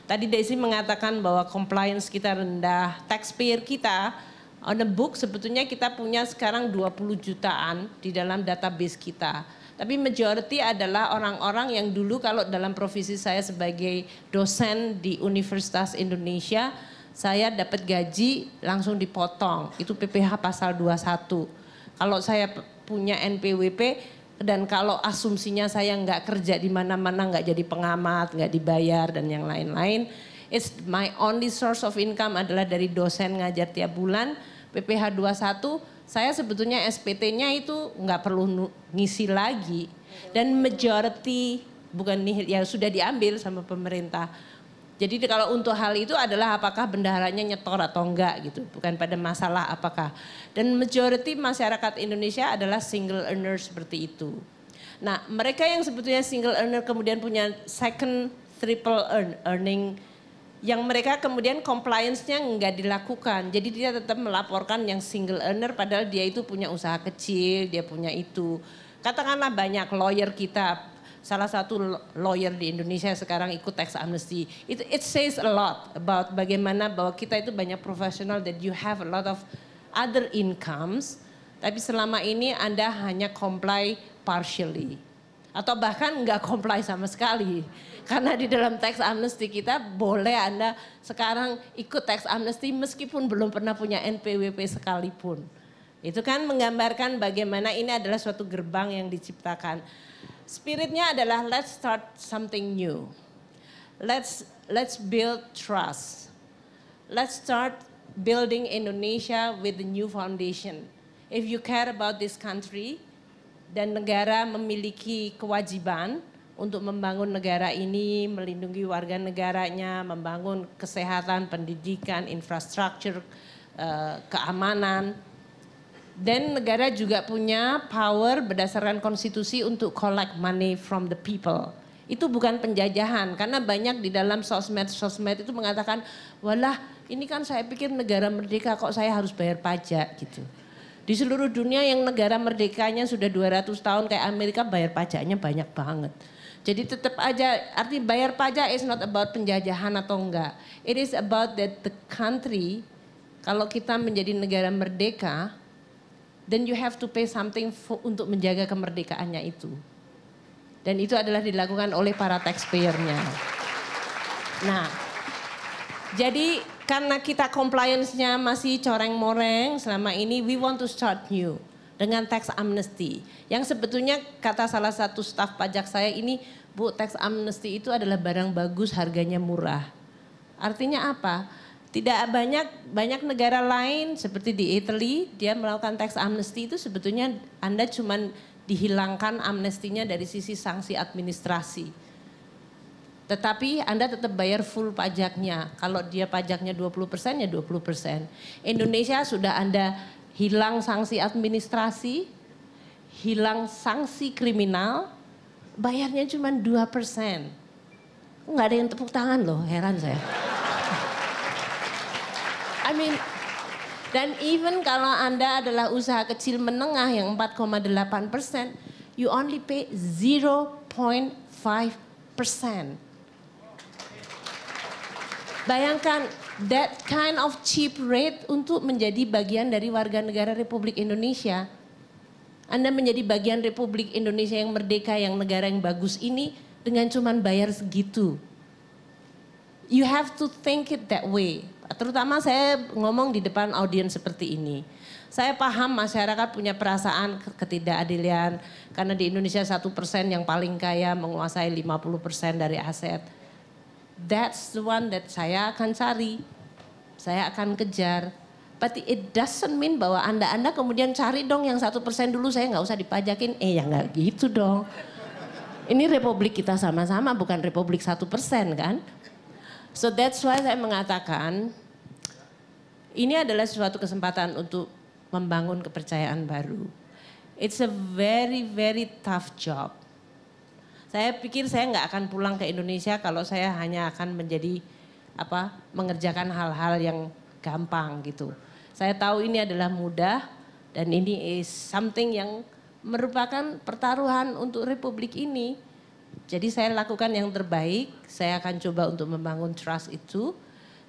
Tadi Desi mengatakan bahwa compliance kita rendah, taxpayer kita on the book sebetulnya kita punya sekarang 20 jutaan di dalam database kita tapi majority adalah orang-orang yang dulu kalau dalam profesi saya sebagai dosen di Universitas Indonesia, saya dapat gaji langsung dipotong. Itu PPH pasal 21. Kalau saya punya NPWP dan kalau asumsinya saya nggak kerja di mana-mana, nggak jadi pengamat, nggak dibayar dan yang lain-lain, it's my only source of income adalah dari dosen ngajar tiap bulan, PPH 21, saya sebetulnya SPT-nya itu nggak perlu ngisi lagi. Dan majority bukan nih ya sudah diambil sama pemerintah jadi kalau untuk hal itu adalah apakah bendaharanya nyetor atau enggak gitu, bukan pada masalah apakah. Dan majority masyarakat Indonesia adalah single earner seperti itu. Nah mereka yang sebetulnya single earner kemudian punya second triple earn, earning yang mereka kemudian compliance-nya enggak dilakukan. Jadi dia tetap melaporkan yang single earner padahal dia itu punya usaha kecil, dia punya itu. Katakanlah banyak lawyer kita salah satu lawyer di Indonesia sekarang ikut tax amnesty. It, it says a lot about bagaimana bahwa kita itu banyak profesional that you have a lot of other incomes, tapi selama ini Anda hanya comply partially. Atau bahkan nggak comply sama sekali. Karena di dalam tax amnesty kita boleh Anda sekarang ikut tax amnesty meskipun belum pernah punya NPWP sekalipun. Itu kan menggambarkan bagaimana ini adalah suatu gerbang yang diciptakan. Spiritnya adalah let's start something new. Let's let's build trust. Let's start building Indonesia with a new foundation. If you care about this country dan negara memiliki kewajiban untuk membangun negara ini, melindungi warga negaranya, membangun kesehatan, pendidikan, infrastruktur, eh, keamanan, dan negara juga punya power berdasarkan konstitusi untuk collect money from the people. Itu bukan penjajahan karena banyak di dalam sosmed-sosmed itu mengatakan, walah ini kan saya pikir negara merdeka kok saya harus bayar pajak gitu. Di seluruh dunia yang negara merdekanya sudah 200 tahun kayak Amerika bayar pajaknya banyak banget. Jadi tetap aja arti bayar pajak is not about penjajahan atau enggak. It is about that the country kalau kita menjadi negara merdeka then you have to pay something for, untuk menjaga kemerdekaannya itu. Dan itu adalah dilakukan oleh para taxpayer-nya. Nah, jadi karena kita compliance-nya masih coreng-moreng selama ini, we want to start new dengan tax amnesty. Yang sebetulnya kata salah satu staf pajak saya ini, Bu, tax amnesty itu adalah barang bagus, harganya murah. Artinya apa? Tidak banyak banyak negara lain seperti di Italy dia melakukan tax amnesty itu sebetulnya Anda cuma dihilangkan amnestinya dari sisi sanksi administrasi. Tetapi Anda tetap bayar full pajaknya. Kalau dia pajaknya 20% ya 20%. Indonesia sudah Anda hilang sanksi administrasi, hilang sanksi kriminal, bayarnya cuma 2%. Enggak ada yang tepuk tangan loh, heran saya. I mean, dan even kalau Anda adalah usaha kecil menengah yang 4,8 persen, you only pay 0.5 persen. Bayangkan that kind of cheap rate untuk menjadi bagian dari warga negara Republik Indonesia. Anda menjadi bagian Republik Indonesia yang merdeka, yang negara yang bagus ini dengan cuman bayar segitu. You have to think it that way. Terutama saya ngomong di depan audiens seperti ini. Saya paham masyarakat punya perasaan ketidakadilan karena di Indonesia satu persen yang paling kaya menguasai 50 persen dari aset. That's the one that saya akan cari, saya akan kejar. But it doesn't mean bahwa anda anda kemudian cari dong yang satu persen dulu saya nggak usah dipajakin. Eh ya nggak gitu dong. Ini republik kita sama-sama bukan republik satu persen kan. So that's why saya mengatakan ini adalah suatu kesempatan untuk membangun kepercayaan baru. It's a very very tough job. Saya pikir saya nggak akan pulang ke Indonesia kalau saya hanya akan menjadi apa mengerjakan hal-hal yang gampang gitu. Saya tahu ini adalah mudah dan ini is something yang merupakan pertaruhan untuk republik ini jadi saya lakukan yang terbaik, saya akan coba untuk membangun trust itu.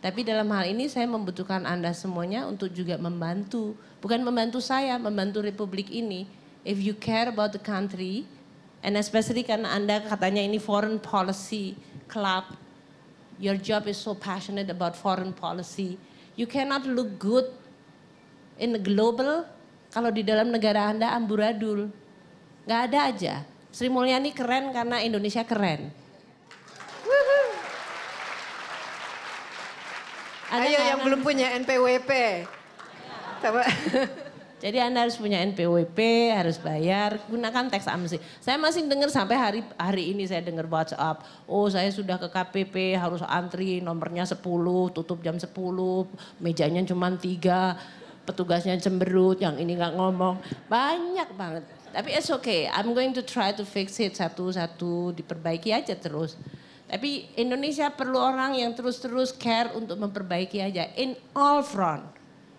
Tapi dalam hal ini saya membutuhkan Anda semuanya untuk juga membantu. Bukan membantu saya, membantu Republik ini. If you care about the country, and especially karena Anda katanya ini foreign policy club, your job is so passionate about foreign policy, you cannot look good in the global kalau di dalam negara Anda amburadul. Nggak ada aja. Sri Mulyani keren karena Indonesia keren. Ada Ayo yang belum punya NPWP. Coba. Jadi Anda harus punya NPWP, harus bayar, gunakan teks amnesti. Saya masih dengar sampai hari hari ini saya dengar WhatsApp, oh saya sudah ke KPP harus antri nomornya 10, tutup jam 10, mejanya cuma tiga, petugasnya cemberut, yang ini nggak ngomong. Banyak banget. Tapi it's okay, I'm going to try to fix it satu-satu, diperbaiki aja terus. Tapi Indonesia perlu orang yang terus-terus care untuk memperbaiki aja in all front.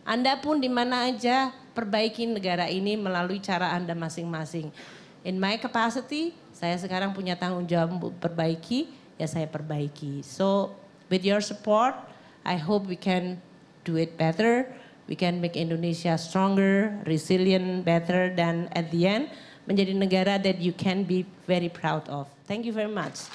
Anda pun di mana aja perbaiki negara ini melalui cara Anda masing-masing. In my capacity, saya sekarang punya tanggung jawab untuk perbaiki, ya saya perbaiki. So, with your support, I hope we can do it better. We can make Indonesia stronger, resilient, better, dan at the end menjadi negara that you can be very proud of. Thank you very much.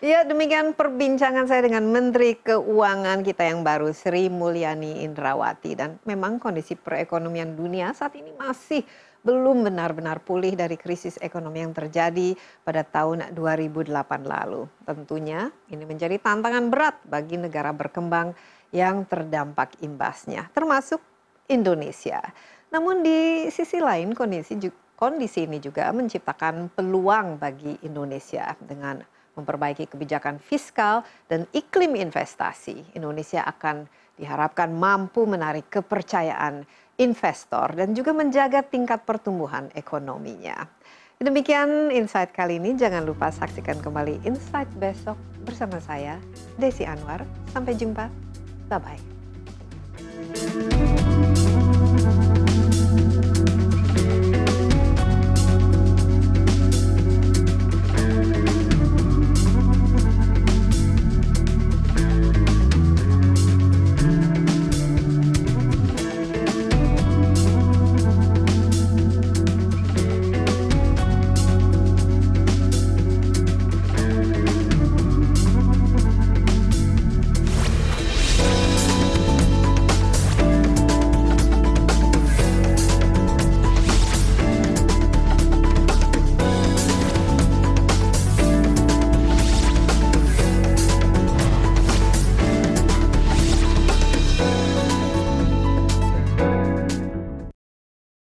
Ya demikian perbincangan saya dengan Menteri Keuangan kita yang baru Sri Mulyani Indrawati dan memang kondisi perekonomian dunia saat ini masih belum benar-benar pulih dari krisis ekonomi yang terjadi pada tahun 2008 lalu. Tentunya ini menjadi tantangan berat bagi negara berkembang yang terdampak imbasnya, termasuk Indonesia. Namun di sisi lain kondisi kondisi ini juga menciptakan peluang bagi Indonesia dengan memperbaiki kebijakan fiskal dan iklim investasi, Indonesia akan diharapkan mampu menarik kepercayaan investor dan juga menjaga tingkat pertumbuhan ekonominya. Demikian insight kali ini. Jangan lupa saksikan kembali insight besok bersama saya, Desi Anwar. Sampai jumpa. तब आएँगे